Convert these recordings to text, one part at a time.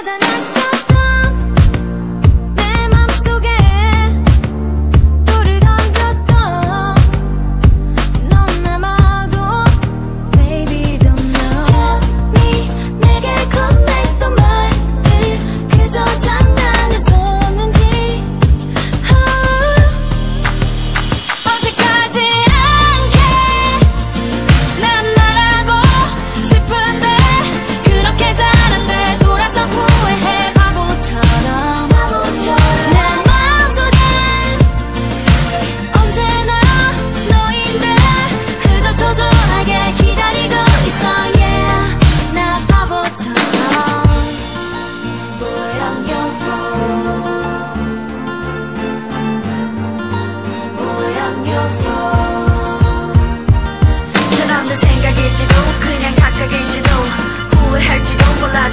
I don't a nasty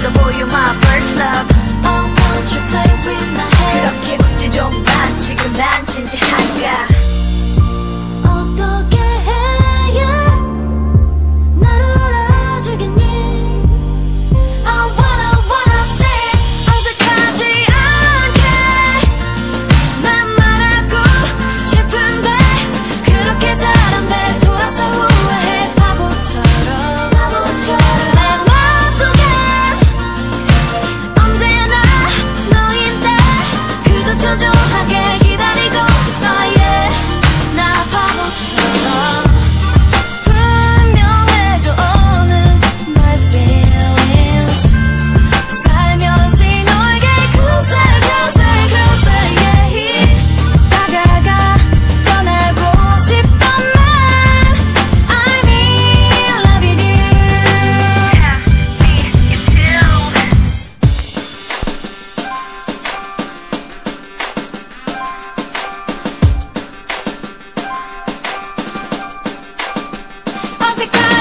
the boy volume up の激 classic time.